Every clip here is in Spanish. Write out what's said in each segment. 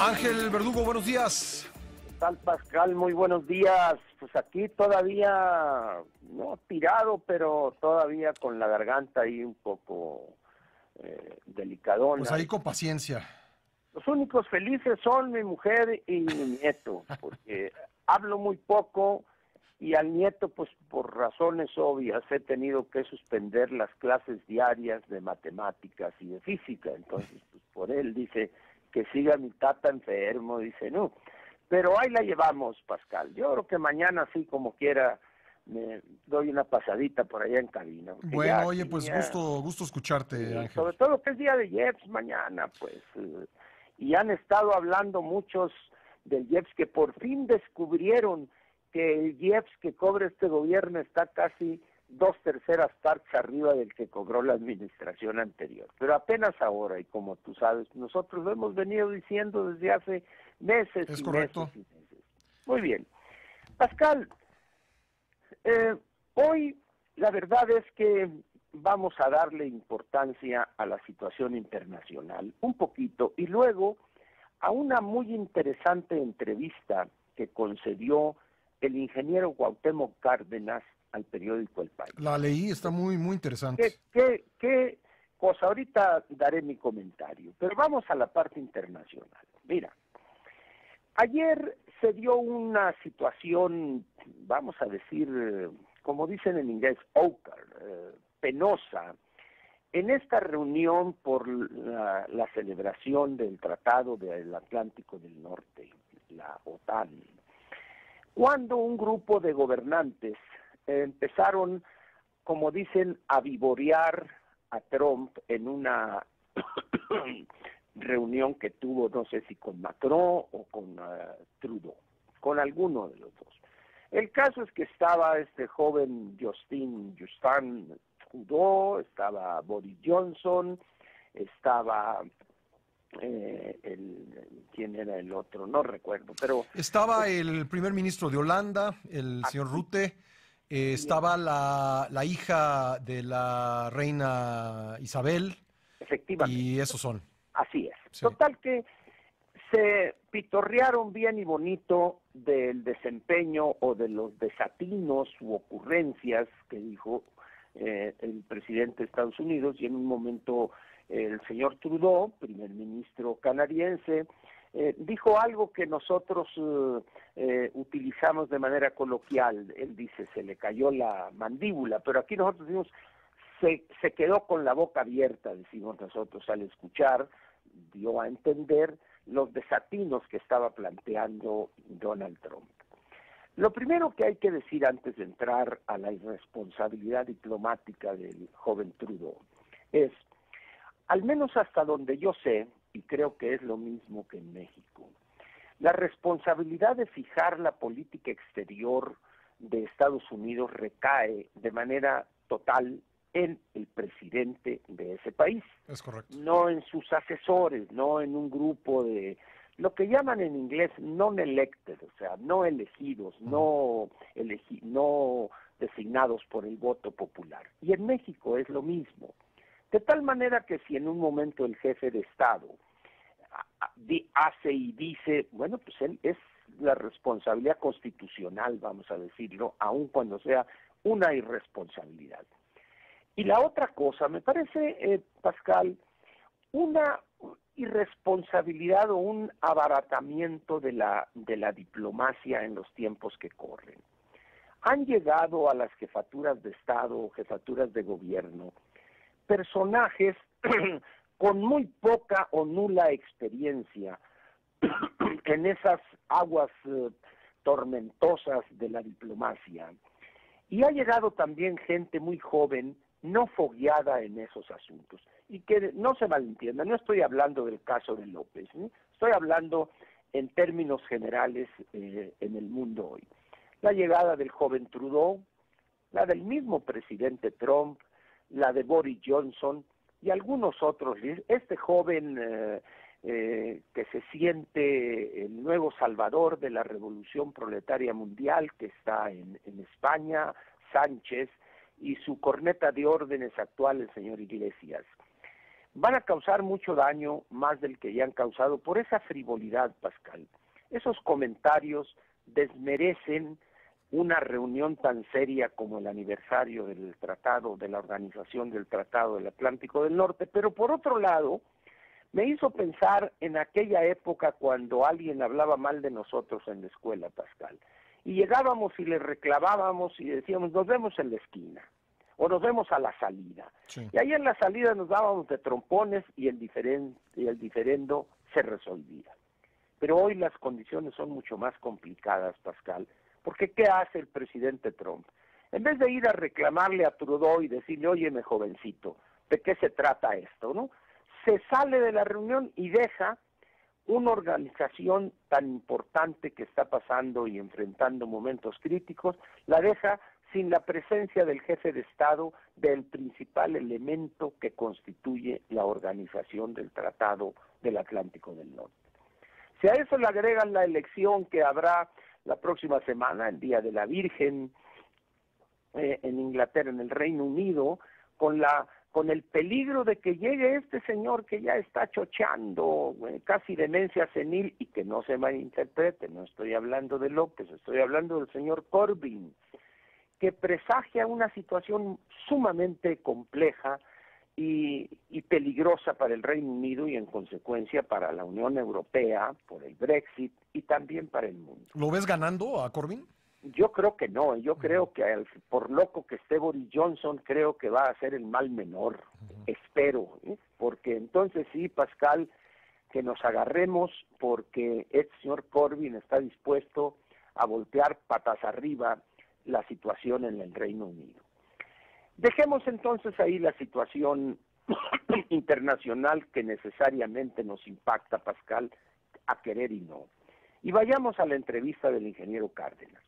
Ángel Verdugo, buenos días. ¿Qué tal, Pascal? Muy buenos días. Pues aquí todavía, no tirado, pero todavía con la garganta ahí un poco eh, delicadona. Pues ahí con paciencia. Los únicos felices son mi mujer y mi nieto, porque hablo muy poco y al nieto, pues por razones obvias, he tenido que suspender las clases diarias de matemáticas y de física. Entonces, pues por él dice que siga mi tata enfermo, dice, no. Pero ahí la llevamos, Pascal. Yo creo que mañana, sí, como quiera, me doy una pasadita por allá en cabina. Bueno, oye, pues gusto, gusto escucharte, Ángel. Sobre todo que es día de Jeps mañana, pues. Eh, y han estado hablando muchos del Jeps que por fin descubrieron que el Jeps que cobra este gobierno está casi dos terceras partes arriba del que cobró la administración anterior. Pero apenas ahora, y como tú sabes, nosotros lo hemos venido diciendo desde hace meses Es y correcto. meses y meses. Muy bien. Pascal, eh, hoy la verdad es que vamos a darle importancia a la situación internacional, un poquito, y luego a una muy interesante entrevista que concedió el ingeniero Cuauhtémoc Cárdenas al periódico El País. La leí, está muy, muy interesante. ¿Qué, qué, qué cosa? Ahorita daré mi comentario, pero vamos a la parte internacional. Mira, ayer se dio una situación, vamos a decir, como dicen en inglés, awkward, eh, penosa, en esta reunión por la, la celebración del Tratado del Atlántico del Norte, la OTAN, cuando un grupo de gobernantes empezaron, como dicen, a vivorear a Trump en una reunión que tuvo, no sé si con Macron o con uh, Trudeau, con alguno de los dos. El caso es que estaba este joven Justin Justin Trudeau, estaba Boris Johnson, estaba eh, el, quién era el otro, no recuerdo, pero estaba el primer ministro de Holanda, el señor Rutte, eh, estaba la, la, hija de la reina Isabel, efectivamente, y esos son. Así es. Sí. Total que se pitorrearon bien y bonito del desempeño o de los desatinos u ocurrencias que dijo eh, el presidente de Estados Unidos y en un momento el señor Trudeau, primer ministro canadiense, eh, dijo algo que nosotros eh, eh, utilizamos de manera coloquial. Él dice, se le cayó la mandíbula, pero aquí nosotros decimos, se, se quedó con la boca abierta, decimos nosotros al escuchar, dio a entender los desatinos que estaba planteando Donald Trump. Lo primero que hay que decir antes de entrar a la irresponsabilidad diplomática del joven Trudeau es, al menos hasta donde yo sé, y creo que es lo mismo que en México, la responsabilidad de fijar la política exterior de Estados Unidos recae de manera total en el presidente de ese país. Es correcto. No en sus asesores, no en un grupo de lo que llaman en inglés non-elected, o sea, no elegidos, uh -huh. no, elegi no designados por el voto popular. Y en México es lo mismo. De tal manera que si en un momento el jefe de Estado hace y dice, bueno, pues él es la responsabilidad constitucional, vamos a decirlo, aun cuando sea una irresponsabilidad. Y la otra cosa, me parece, eh, Pascal, una irresponsabilidad o un abaratamiento de la, de la diplomacia en los tiempos que corren. Han llegado a las jefaturas de Estado jefaturas de gobierno personajes con muy poca o nula experiencia en esas aguas eh, tormentosas de la diplomacia. Y ha llegado también gente muy joven, no fogueada en esos asuntos. Y que no se malentienda, no estoy hablando del caso de López, ¿eh? estoy hablando en términos generales eh, en el mundo hoy. La llegada del joven Trudeau, la del mismo presidente Trump, la de Boris Johnson y algunos otros. Este joven eh, eh, que se siente el nuevo salvador de la revolución proletaria mundial que está en, en España, Sánchez, y su corneta de órdenes actual, el señor Iglesias. van a causar mucho daño, más del que ya han causado, por esa frivolidad, Pascal. Esos comentarios desmerecen una reunión tan seria como el aniversario del tratado, de la organización del Tratado del Atlántico del Norte, pero por otro lado, me hizo pensar en aquella época cuando alguien hablaba mal de nosotros en la escuela, Pascal, y llegábamos y le reclamábamos y decíamos, nos vemos en la esquina, o nos vemos a la salida. Y ahí en la salida nos dábamos de trompones y el, y el diferendo se resolvía. Pero hoy las condiciones son mucho más complicadas, Pascal, porque ¿qué hace el presidente Trump? En vez de ir a reclamarle a Trudeau y decirle, óyeme jovencito, ¿de qué se trata esto? ¿no? Se sale de la reunión y deja una organización tan importante que está pasando y enfrentando momentos críticos, la deja sin la presencia del jefe de Estado del principal elemento que constituye la organización del Tratado del Atlántico del Norte. Si a eso le agregan la elección que habrá la próxima semana, el Día de la Virgen, eh, en Inglaterra, en el Reino Unido, con la con el peligro de que llegue este señor que ya está chocheando, eh, casi demencia senil, y que no se malinterprete, no estoy hablando de López, estoy hablando del señor Corbyn, que presagia una situación sumamente compleja y, y, peligrosa para el Reino Unido y en consecuencia para la Unión Europea por el Brexit y también para el mundo. ¿Lo ves ganando a Corbyn? Yo creo que no, yo creo que por loco que esté Boris Johnson, creo que va a ser el mal menor, espero, ¿eh? porque entonces sí, Pascal, que nos agarremos porque el señor Corbyn está dispuesto a voltear patas arriba la situación en el Reino Unido. Dejemos entonces ahí la situación internacional que necesariamente nos impacta, Pascal, a querer y no. Y vayamos a la entrevista del ingeniero Cárdenas.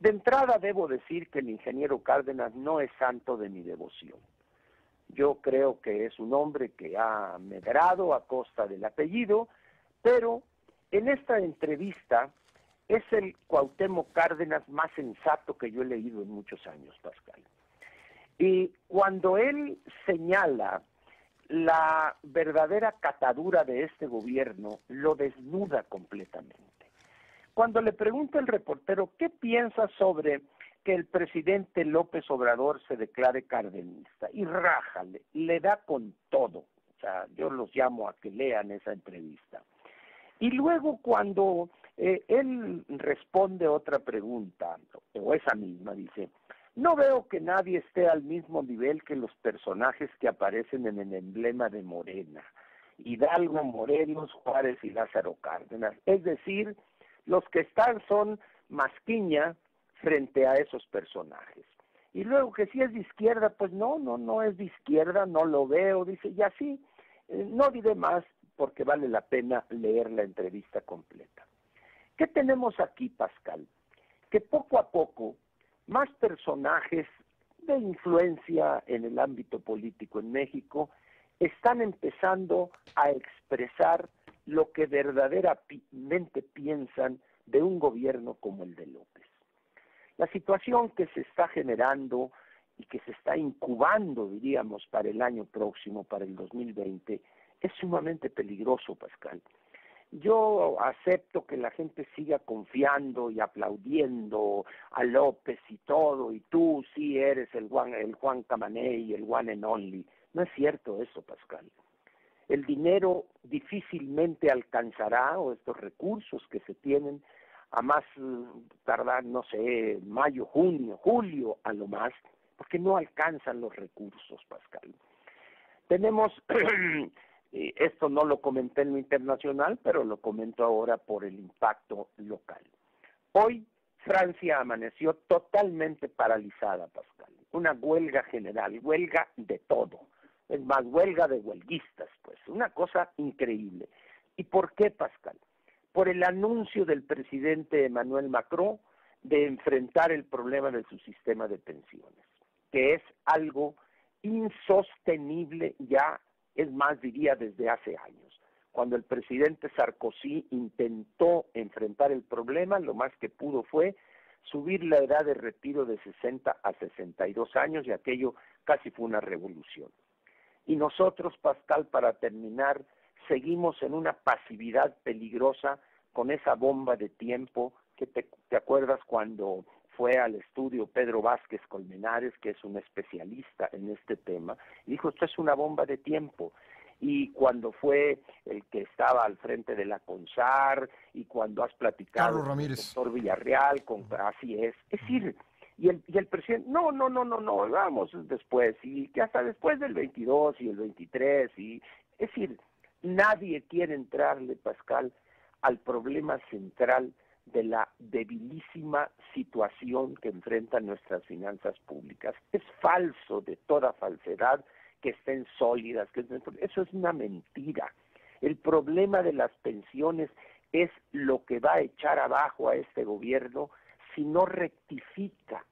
De entrada debo decir que el ingeniero Cárdenas no es santo de mi devoción. Yo creo que es un hombre que ha medrado a costa del apellido, pero en esta entrevista es el Cuauhtémoc Cárdenas más sensato que yo he leído en muchos años, Pascal. Y cuando él señala la verdadera catadura de este gobierno, lo desnuda completamente. Cuando le pregunta el reportero qué piensa sobre que el presidente López Obrador se declare cardenista, y rájale, le da con todo. O sea, yo los llamo a que lean esa entrevista. Y luego cuando eh, él responde otra pregunta, o esa misma, dice, no veo que nadie esté al mismo nivel que los personajes que aparecen en el emblema de Morena, Hidalgo, Morelos, Juárez y Lázaro Cárdenas. Es decir, los que están son masquiña frente a esos personajes. Y luego que si es de izquierda, pues no, no, no es de izquierda, no lo veo, dice, y así, eh, no diré más porque vale la pena leer la entrevista completa. ¿Qué tenemos aquí, Pascal? Que poco a poco más personajes de influencia en el ámbito político en México están empezando a expresar lo que verdaderamente piensan de un gobierno como el de López. La situación que se está generando y que se está incubando, diríamos, para el año próximo, para el 2020, es sumamente peligroso, Pascal. Yo acepto que la gente siga confiando y aplaudiendo a López y todo, y tú sí eres el Juan, el Juan Camaney, el one and only. No es cierto eso, Pascal el dinero difícilmente alcanzará, o estos recursos que se tienen, a más mm, tardar, no sé, mayo, junio, julio a lo más, porque no alcanzan los recursos, Pascal. Tenemos, esto no lo comenté en lo internacional, pero lo comento ahora por el impacto local. Hoy Francia amaneció totalmente paralizada, Pascal. Una huelga general, huelga de todo es más huelga de huelguistas, pues, una cosa increíble. ¿Y por qué, Pascal? Por el anuncio del presidente Emmanuel Macron de enfrentar el problema de su sistema de pensiones, que es algo insostenible ya, es más, diría, desde hace años. Cuando el presidente Sarkozy intentó enfrentar el problema, lo más que pudo fue subir la edad de retiro de 60 a 62 años y aquello casi fue una revolución. Y nosotros, Pascal, para terminar, seguimos en una pasividad peligrosa con esa bomba de tiempo que te, te acuerdas cuando fue al estudio Pedro Vázquez Colmenares, que es un especialista en este tema, y dijo, esto es una bomba de tiempo. Y cuando fue el que estaba al frente de la CONSAR, y cuando has platicado con el doctor Villarreal, con, así es. Es decir, y el, y el presidente, no, no, no, no, no, vamos después, y que hasta después del 22 y el 23, y es decir, nadie quiere entrarle, Pascal, al problema central de la debilísima situación que enfrentan nuestras finanzas públicas. Es falso de toda falsedad que estén sólidas, que eso es una mentira. El problema de las pensiones es lo que va a echar abajo a este gobierno si no rectifica.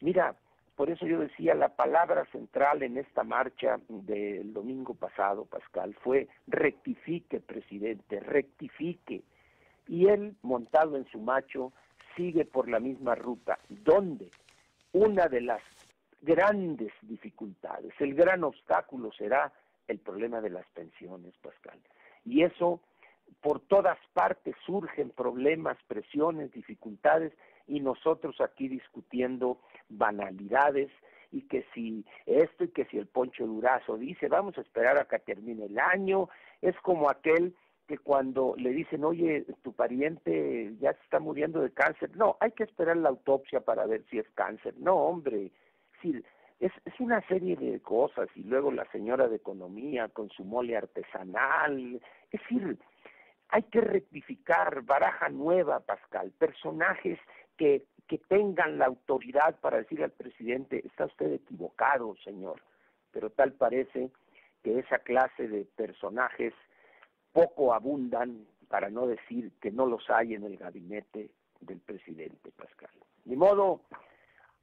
Mira, por eso yo decía, la palabra central en esta marcha del domingo pasado, Pascal, fue rectifique, presidente, rectifique y él, montado en su macho, sigue por la misma ruta, donde una de las grandes dificultades, el gran obstáculo será el problema de las pensiones, Pascal. Y eso, por todas partes surgen problemas, presiones, dificultades, y nosotros aquí discutiendo banalidades, y que si esto y que si el Poncho Durazo dice, vamos a esperar a que termine el año, es como aquel que cuando le dicen, oye, tu pariente ya se está muriendo de cáncer, no, hay que esperar la autopsia para ver si es cáncer. No, hombre, sí, es, es una serie de cosas y luego la señora de economía con su mole artesanal, es decir, hay que rectificar, baraja nueva, Pascal, personajes que, que tengan la autoridad para decir al presidente, está usted equivocado, señor, pero tal parece que esa clase de personajes poco abundan, para no decir que no los hay en el gabinete del presidente Pascal. De modo,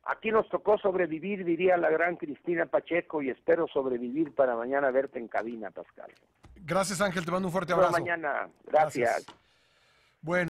aquí nos tocó sobrevivir, diría la gran Cristina Pacheco, y espero sobrevivir para mañana verte en cabina, Pascal. Gracias Ángel, te mando un fuerte abrazo. mañana, gracias. Bueno.